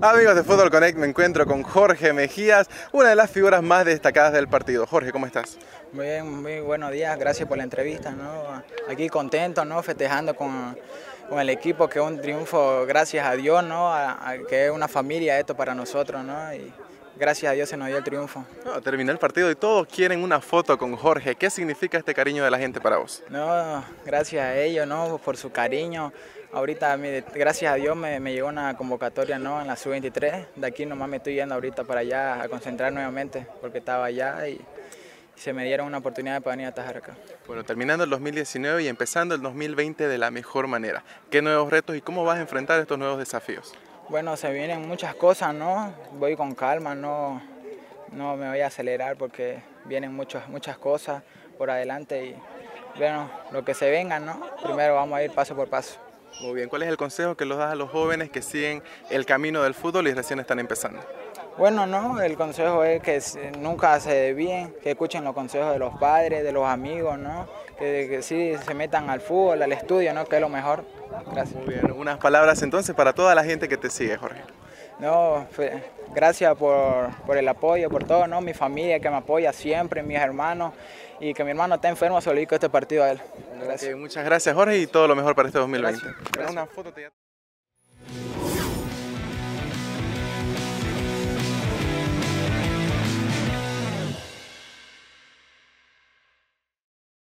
Amigos de Fútbol Connect, me encuentro con Jorge Mejías, una de las figuras más destacadas del partido. Jorge, ¿cómo estás? Muy bien, muy buenos días, gracias por la entrevista. ¿no? Aquí contento, ¿no? festejando con, con, el equipo, que es un triunfo, gracias a Dios, ¿no? A, a, que es una familia esto para nosotros. ¿no? Y gracias a Dios se nos dio el triunfo. No, terminó el partido y todos quieren una foto con Jorge. ¿Qué significa este cariño de la gente para vos? No, gracias a ellos, ¿no? por su cariño. Ahorita, gracias a Dios, me, me llegó una convocatoria ¿no? en la sub-23. De aquí nomás me estoy yendo ahorita para allá a concentrar nuevamente porque estaba allá y se me dieron una oportunidad para venir a atajar acá. Bueno, terminando el 2019 y empezando el 2020 de la mejor manera. ¿Qué nuevos retos y cómo vas a enfrentar estos nuevos desafíos? Bueno, se vienen muchas cosas, ¿no? Voy con calma, no, no me voy a acelerar porque vienen muchas, muchas cosas por adelante y bueno, lo que se venga, ¿no? Primero vamos a ir paso por paso. Muy bien, ¿cuál es el consejo que los das a los jóvenes que siguen el camino del fútbol y recién están empezando? Bueno, no, el consejo es que nunca se desvíen, que escuchen los consejos de los padres, de los amigos, ¿no? Que, que sí se metan al fútbol, al estudio, ¿no? Que es lo mejor. Gracias. Muy bien, unas palabras entonces para toda la gente que te sigue, Jorge. No, gracias por, por, el apoyo, por todo, ¿no? Mi familia que me apoya siempre, mis hermanos, y que mi hermano está enfermo, se lo dedico este partido a él. Gracias. Okay, muchas gracias, Jorge, y todo lo mejor para este 2020. Gracias. Gracias. Una foto te...